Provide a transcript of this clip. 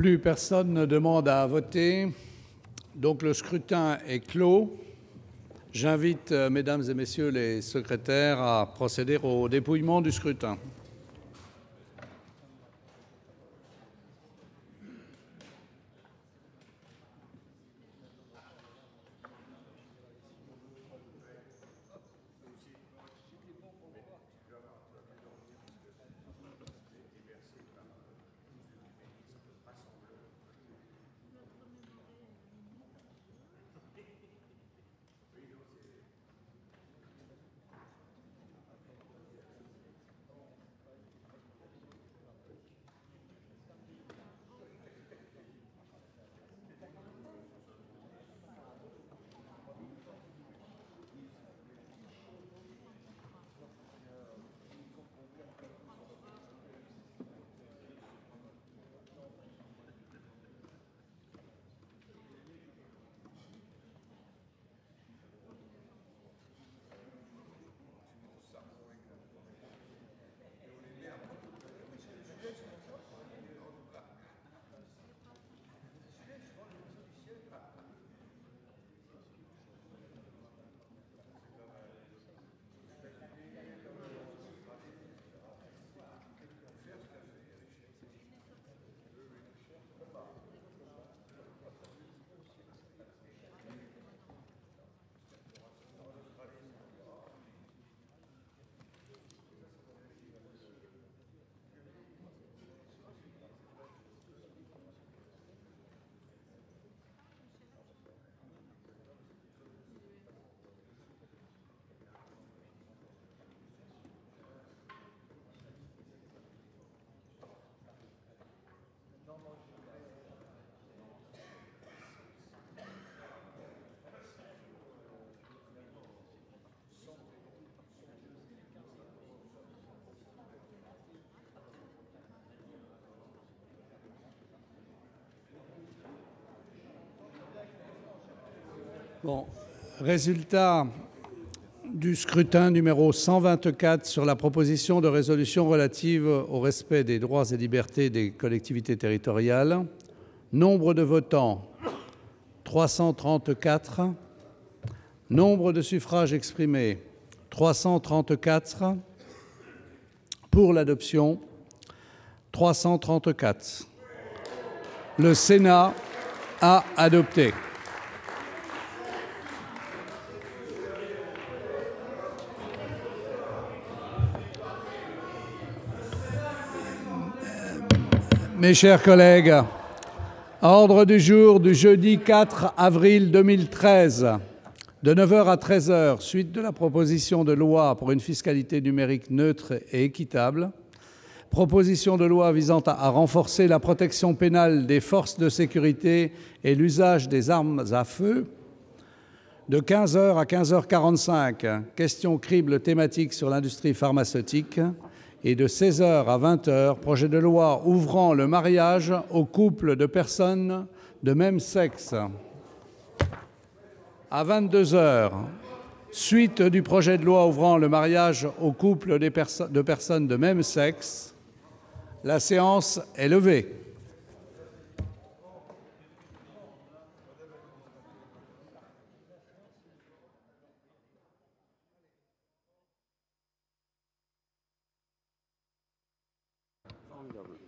Plus personne ne demande à voter. Donc le scrutin est clos. J'invite, euh, mesdames et messieurs les secrétaires, à procéder au dépouillement du scrutin. Bon, résultat du scrutin numéro 124 sur la proposition de résolution relative au respect des droits et libertés des collectivités territoriales. Nombre de votants 334. Nombre de suffrages exprimés 334. Pour l'adoption 334. Le Sénat a adopté. Mes chers collègues, ordre du jour du jeudi 4 avril 2013, de 9h à 13h, suite de la proposition de loi pour une fiscalité numérique neutre et équitable, proposition de loi visant à renforcer la protection pénale des forces de sécurité et l'usage des armes à feu, de 15h à 15h45, question crible thématique sur l'industrie pharmaceutique, et de 16 heures à 20 heures, projet de loi ouvrant le mariage aux couples de personnes de même sexe. À 22 heures, suite du projet de loi ouvrant le mariage aux couples de personnes de même sexe, la séance est levée. 상황력을